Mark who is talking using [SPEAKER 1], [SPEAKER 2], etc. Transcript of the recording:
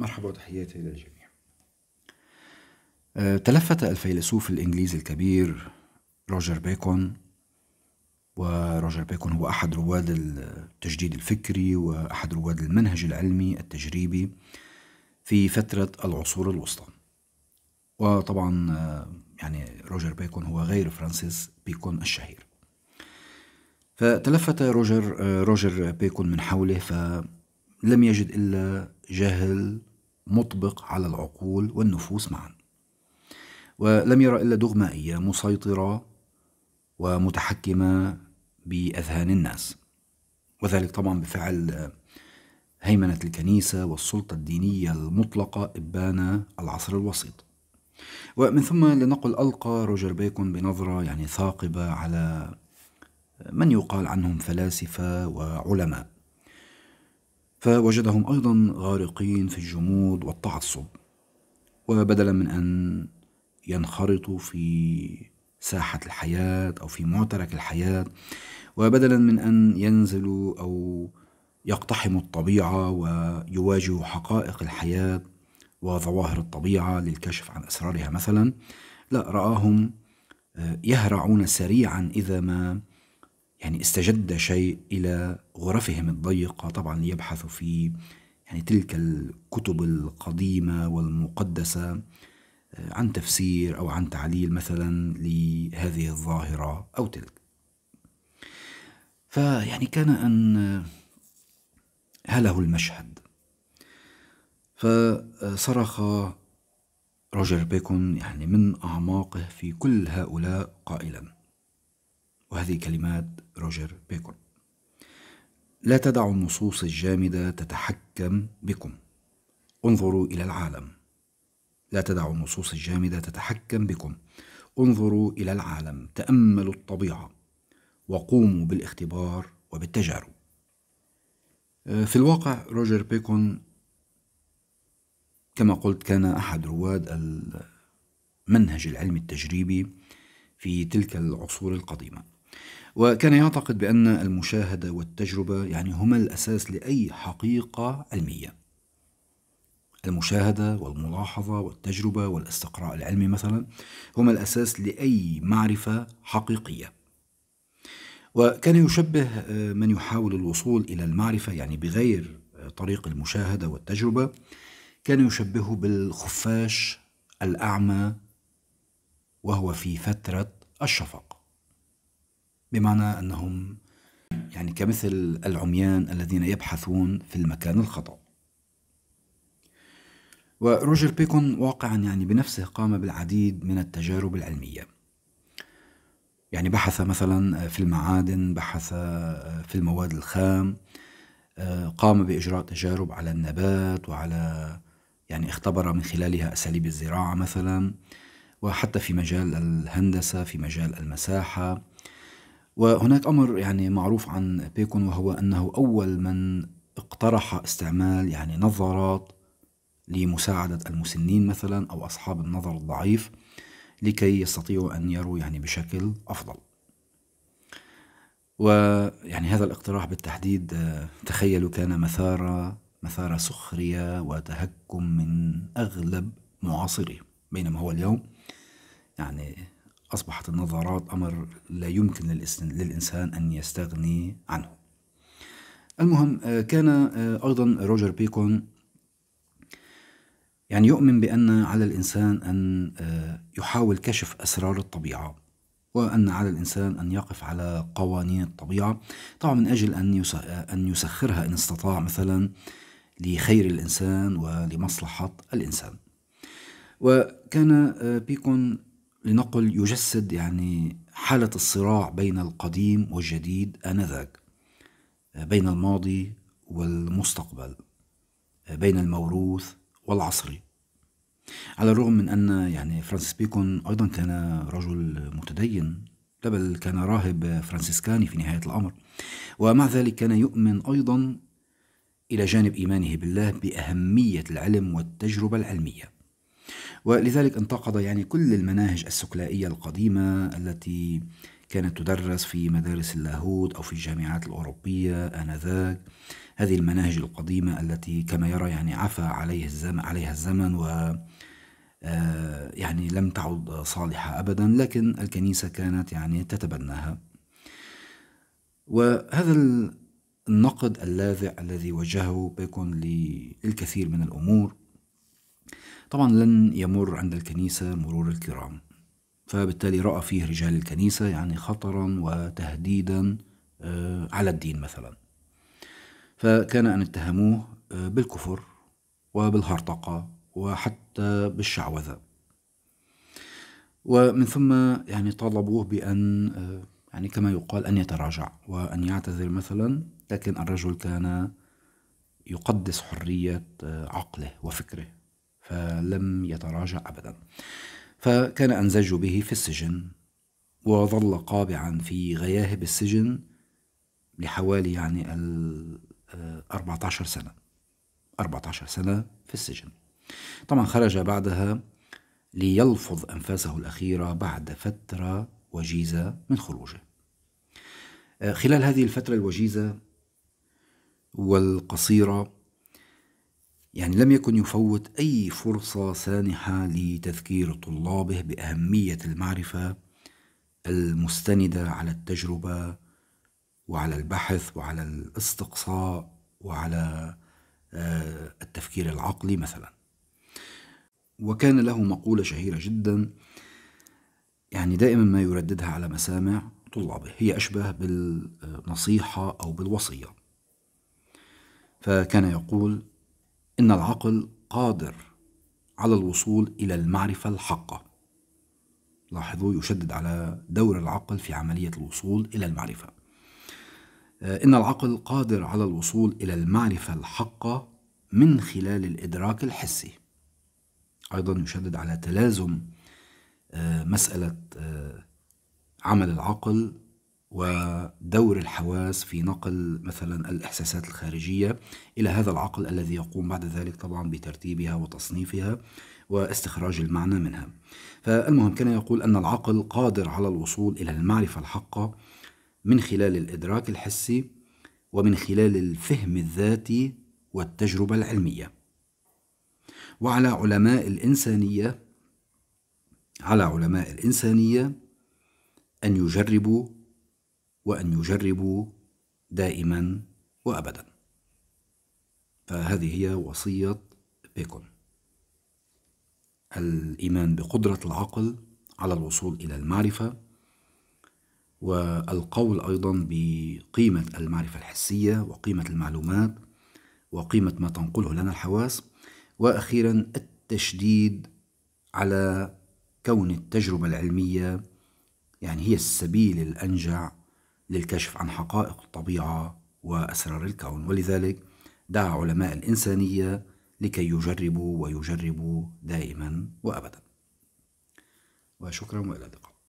[SPEAKER 1] مرحبا وتحياتي للجميع. أه، تلفت الفيلسوف الإنجليزي الكبير روجر بيكون وروجر بيكون هو أحد رواد التجديد الفكري وأحد رواد المنهج العلمي التجريبي في فترة العصور الوسطى. وطبعا أه، يعني روجر بيكون هو غير فرانسيس بيكون الشهير. فتلفت روجر أه، روجر بيكون من حوله فلم يجد إلا جهل مطبق على العقول والنفوس معا. ولم يرى إلا دغمائية مسيطرة ومتحكمة بأذهان الناس. وذلك طبعا بفعل هيمنة الكنيسة والسلطة الدينية المطلقة إبان العصر الوسيط. ومن ثم لنقل ألقى روجر بيكون بنظرة يعني ثاقبة على من يقال عنهم فلاسفة وعلماء. فوجدهم أيضا غارقين في الجمود والتعصب وبدلا من أن ينخرطوا في ساحة الحياة أو في معترك الحياة وبدلا من أن ينزلوا أو يقتحموا الطبيعة ويواجهوا حقائق الحياة وظواهر الطبيعة للكشف عن أسرارها مثلا لا رآهم يهرعون سريعا إذا ما يعني استجد شيء إلى غرفهم الضيقة طبعا ليبحثوا في يعني تلك الكتب القديمة والمقدسة آه، عن تفسير أو عن تعليل مثلا لهذه الظاهرة أو تلك. فيعني كان أن هله المشهد. فصرخ روجر بيكون يعني من أعماقه في كل هؤلاء قائلا. وهذه كلمات روجر بيكون. لا تدعوا النصوص الجامدة تتحكم بكم. انظروا إلى العالم. لا تدعوا النصوص الجامدة تتحكم بكم. انظروا إلى العالم. تأملوا الطبيعة. وقوموا بالاختبار وبالتجارب. في الواقع روجر بيكون كما قلت كان أحد رواد المنهج العلمي التجريبي في تلك العصور القديمة. وكان يعتقد بأن المشاهدة والتجربة يعني هما الأساس لأي حقيقة علمية. المشاهدة والملاحظة والتجربة والاستقراء العلمي مثلا هما الأساس لأي معرفة حقيقية. وكان يشبه آه، من يحاول الوصول إلى المعرفة يعني بغير طريق المشاهدة والتجربة كان يشبهه بالخفاش الأعمى وهو في فترة الشفق. بمعنى أنهم يعني كمثل العميان الذين يبحثون في المكان الخطأ. وروجر بيكون واقعا يعني بنفسه قام بالعديد من التجارب العلمية. يعني بحث مثلا في المعادن بحث في المواد الخام قام بإجراء تجارب على النبات وعلى يعني اختبر من خلالها أساليب الزراعة مثلا وحتى في مجال الهندسة في مجال المساحة. وهناك أمر يعني معروف عن بيكون وهو أنه أول من اقترح استعمال يعني نظارات لمساعدة المسنين مثلا أو أصحاب النظر الضعيف لكي يستطيعوا أن يروا يعني بشكل أفضل. ويعني هذا الاقتراح بالتحديد تخيلوا كان مثار مثار سخرية وتهكم من أغلب معاصريه بينما هو اليوم يعني أصبحت النظارات أمر لا يمكن للإنسان أن يستغني عنه. المهم آه، كان آه، أيضا روجر بيكون يعني يؤمن بأن على الإنسان أن آه، يحاول كشف أسرار الطبيعة وأن على الإنسان أن يقف على قوانين الطبيعة. طبعا من أجل أن أن يسخرها إن استطاع مثلا لخير الإنسان ولمصلحة الإنسان. وكان بيكون لنقل يجسد يعني حالة الصراع بين القديم والجديد آنذاك بين الماضي والمستقبل بين الموروث والعصري. على الرغم من أن يعني فرانسيس بيكون أيضا كان رجل متدين بل كان راهب فرانسيسكاني في نهاية الأمر ومع ذلك كان يؤمن أيضا إلى جانب إيمانه بالله بأهمية العلم والتجربة العلمية. ولذلك انتقد يعني كل المناهج السكلائية القديمة التي كانت تدرس في مدارس اللاهوت أو في الجامعات الأوروبية آنذاك. هذه المناهج القديمة التي كما يرى يعني عفى عليه الزمن عليها الزمن و آه، يعني لم تعد صالحة أبدا لكن الكنيسة كانت يعني تتبناها. وهذا النقد اللاذع الذي وجهه بيكون للكثير من الأمور. طبعا لن يمر عند الكنيسة مرور الكرام. فبالتالي رأى فيه رجال الكنيسة يعني خطرا وتهديدا آه، على الدين مثلا. فكان أن اتهموه آه، بالكفر وبالهرطقة وحتى بالشعوذة. ومن ثم يعني طالبوه بأن آه، يعني كما يقال أن يتراجع وأن يعتذر مثلا لكن الرجل كان يقدس حرية عقله وفكره. فلم يتراجع أبدا. فكان أنزج به في السجن وظل قابعا في غياهب السجن لحوالي يعني ال 14 سنة. 14 سنة في السجن. طبعا خرج بعدها ليلفظ أنفاسه الأخيرة بعد فترة وجيزة من خروجه. خلال هذه الفترة الوجيزة والقصيرة يعني لم يكن يفوت أي فرصة سانحة لتذكير طلابه بأهمية المعرفة المستندة على التجربة وعلى البحث وعلى الاستقصاء وعلى آه، التفكير العقلي مثلا. وكان له مقولة شهيرة جدا يعني دائما ما يرددها على مسامع طلابه هي أشبه بالنصيحة أو بالوصية. فكان يقول إن العقل قادر على الوصول إلى المعرفة الحقة. لاحظوا يشدد على دور العقل في عملية الوصول إلى المعرفة. آه، إن العقل قادر على الوصول إلى المعرفة الحقة من خلال الإدراك الحسي. أيضا يشدد على تلازم آه، مسألة آه، عمل العقل ودور الحواس في نقل مثلا الإحساسات الخارجية إلى هذا العقل الذي يقوم بعد ذلك طبعا بترتيبها وتصنيفها واستخراج المعنى منها. فالمهم كان يقول أن العقل قادر على الوصول إلى المعرفة الحقة من خلال الإدراك الحسي ومن خلال الفهم الذاتي والتجربة العلمية. وعلى علماء الإنسانية على علماء الإنسانية أن يجربوا وأن يجربوا دائما وأبدا. فهذه هي وصية بيكون. الإيمان بقدرة العقل على الوصول إلى المعرفة والقول أيضا بقيمة المعرفة الحسية وقيمة المعلومات وقيمة ما تنقله لنا الحواس. وأخيرا التشديد على كون التجربة العلمية يعني هي السبيل الأنجع للكشف عن حقائق الطبيعة وأسرار الكون. ولذلك دعا علماء الإنسانية لكي يجربوا ويجربوا دائما وأبدا. وشكرا وإلى اللقاء.